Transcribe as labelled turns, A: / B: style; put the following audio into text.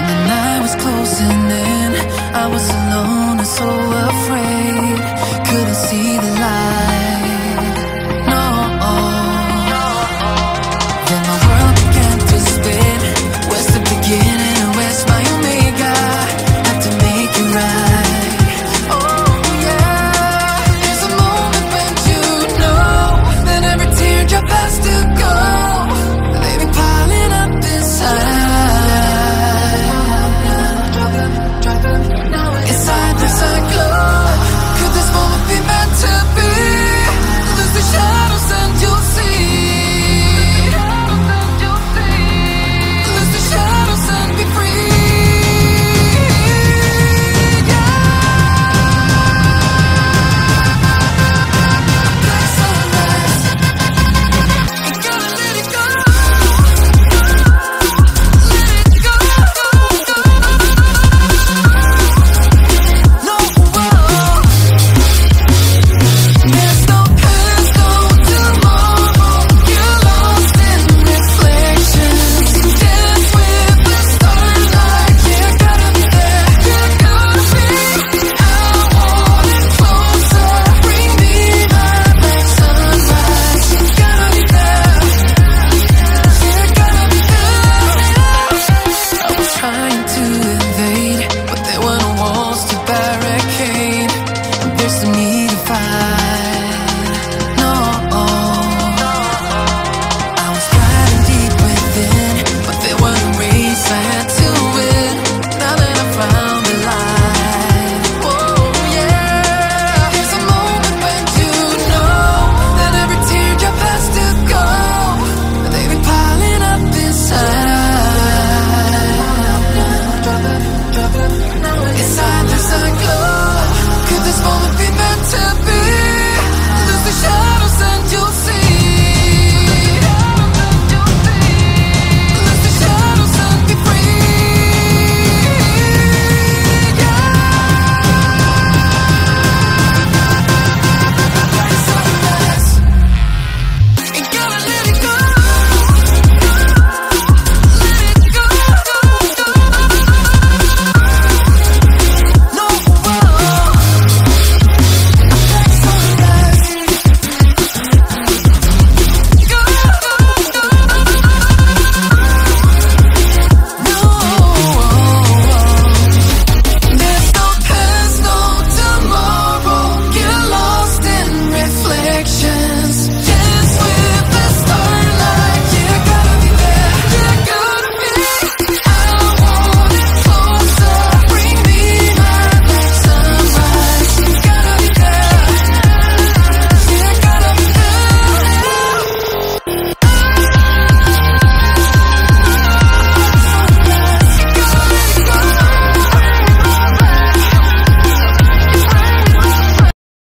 A: When the night was closing in, I was alone and so afraid. Couldn't see the light.